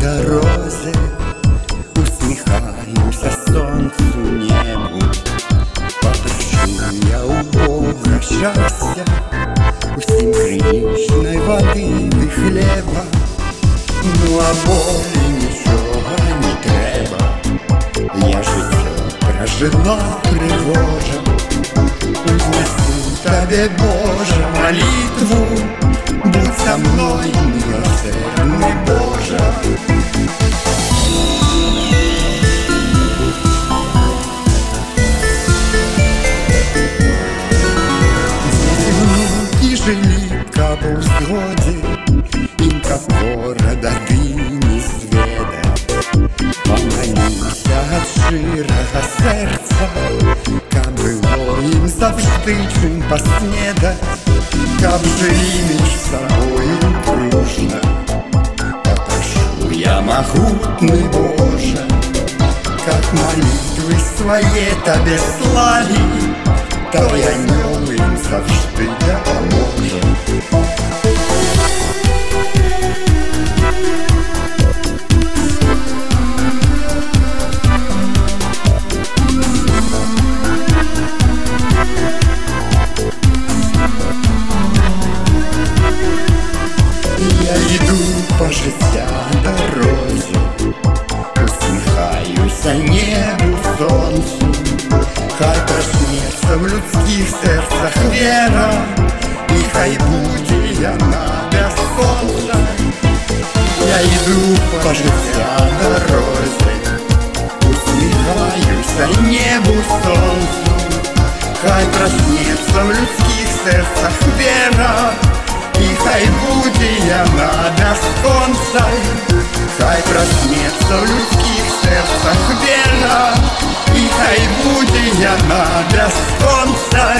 дорозы Усмехаемся солнцу небу. Попрошу я у Бога счастья. У всемиричной воды и хлеба. Ну а боли ничего не треба. Я життя прожила тревожа. Узнесу тебе, Боже, молитву. Будь со мной милосердным. Внуки жили, как у згоді, Їм как города дыни зведа. Помолюся от широго серця, Каб було їм завжди чим поснедать, Каб жили між собою дружно. Попрошу я могутный Боже, Как молитвы свои тебе славі, Твой анёл им Я йду по життя дорозі, усміхаюся небу сонцю, хай проснеться в людських серцях віра, і хай буде вона без сонця. Я йду по життя дорозі, усміхаюся небу сонцю, хай проснеться в людських серцях віра, і хай буде без конца, хай проснеться в людських серцях віра, і хай буде без конца.